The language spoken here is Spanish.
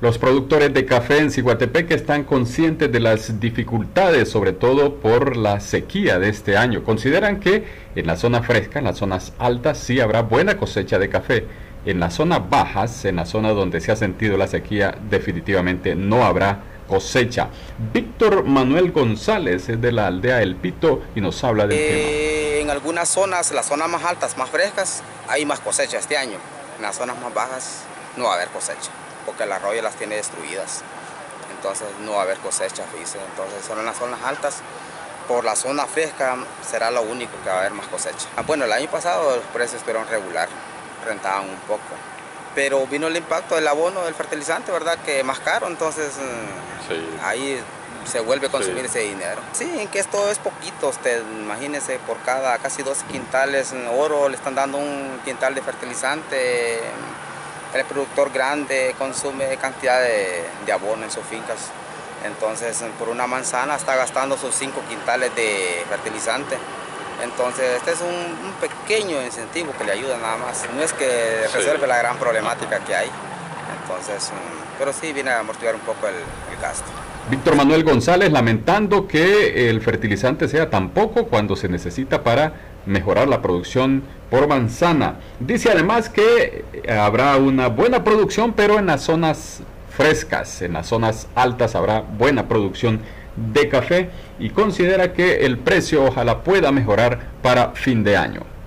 Los productores de café en Ciguatepec están conscientes de las dificultades, sobre todo por la sequía de este año. Consideran que en la zona fresca, en las zonas altas, sí habrá buena cosecha de café. En las zonas bajas, en la zona donde se ha sentido la sequía, definitivamente no habrá cosecha. Víctor Manuel González es de la aldea El Pito y nos habla del tema. Eh, en algunas zonas, las zonas más altas, más frescas, hay más cosecha este año. En las zonas más bajas no va a haber cosecha porque el arroyo las tiene destruidas. Entonces no va a haber cosecha, fíjense. Entonces son en las zonas altas. Por la zona fresca será lo único que va a haber más cosecha. Ah, bueno, el año pasado los precios fueron regular, rentaban un poco. Pero vino el impacto del abono, del fertilizante, ¿verdad? Que es más caro, entonces mm, ahí se vuelve a consumir ese dinero. Sí, en que esto es poquito, usted imagínese, por cada casi 12 quintales en oro le están dando un quintal de fertilizante el productor grande consume cantidad de, abono en sus fincas. Entonces, por una manzana está gastando sus 5 quintales de fertilizante. Entonces, este es un, pequeño incentivo que le ayuda nada más. No es que resuelve la gran problemática que hay. Entonces, mm, pero sí viene a amortiguar un poco el, el gasto. Víctor Manuel González lamentando que el fertilizante sea tan poco cuando se necesita para mejorar la producción por manzana. Dice además que habrá una buena producción, pero en las zonas frescas, en las zonas altas habrá buena producción de café y considera que el precio ojalá pueda mejorar para fin de año.